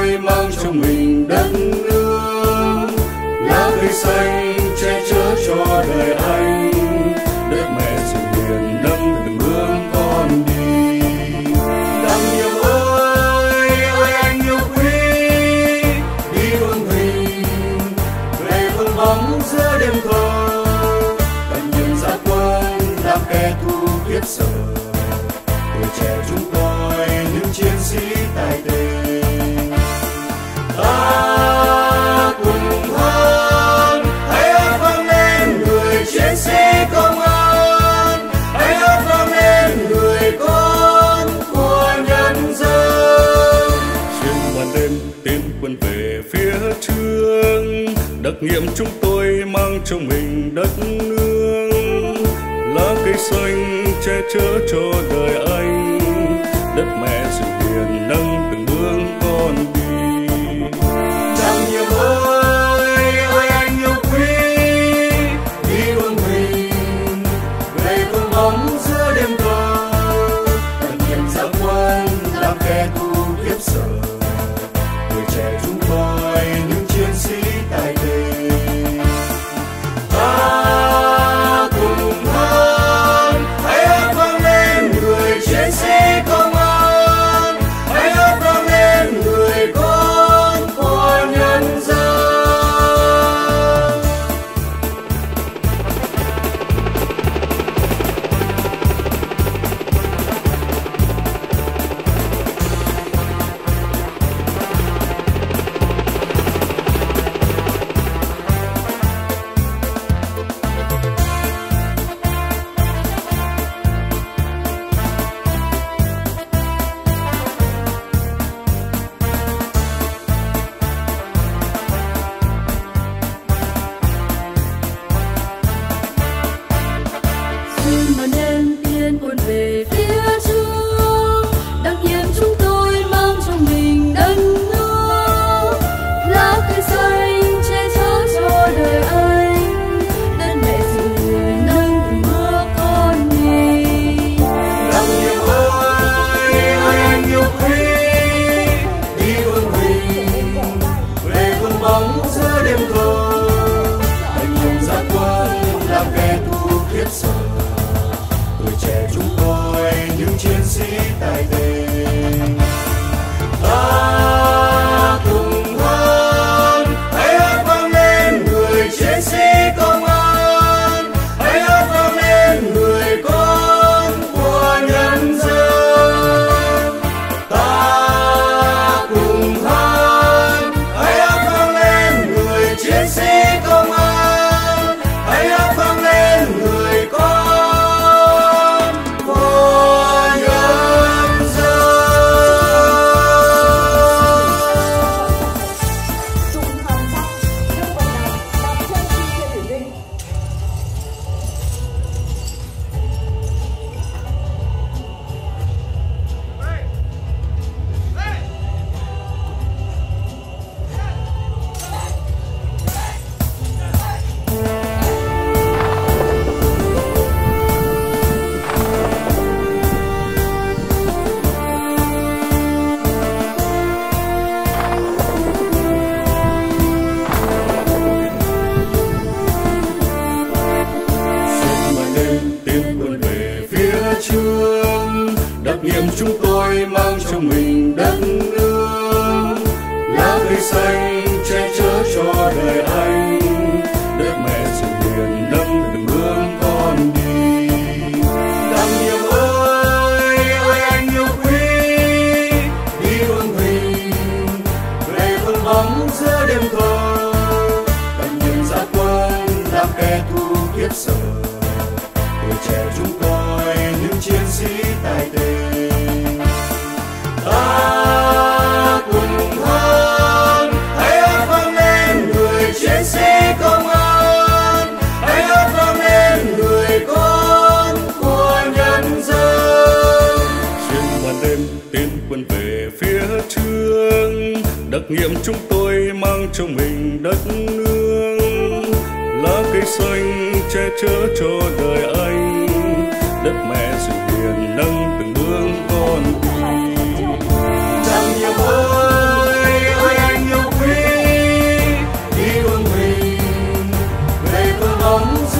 tôi mang trong mình đất nước. Lá cây xanh che chở cho đời anh. Đất mẹ rừng hiền nâng từng bước con đi. Đang yêu ơi ơi anh yêu quý. Đi hương hình về vương bóng giữa đêm thơ cần nhìn ra quân đang kẻ thù kiếp sợ. Nghiệm chúng tôi mang trong mình đất nước. Lá cây xanh che chở cho đời anh. Đất mẹ sự hiền nâng từng bước con đi. Đặng nhiều ơi ơi anh yêu quý, đi luôn mình. Về con bóng giữa đêm thơ, tận nhiệm ra quân làm kẻ thù kiếp sợ. Tuổi trẻ chúng chúng tôi những chiến sĩ tài tình Xuyên màn đêm tiến quân về phía trước. Đặc nhiệm chúng tôi mang trong mình đất nước. Lá cây xanh che chở cho đời anh. Đất mẹ sự hiền nâng từng bước con đi. Đặc nhiệm ơi ơi anh yêu quý. Đi hương hình về vương bóng giữa đêm thơ đặc nhiệm ra quân làm kẻ thù kiếp sợ. Tiến về phía trước. Đặc nghiệm chúng tôi mang trong mình đất nước lá cây xanh che chở cho đời anh. Đất mẹ sự hiền nâng từng bước con đi. Đặng nhiệm ơi ơi anh yêu quý đi hương mình. Về phương lòng dân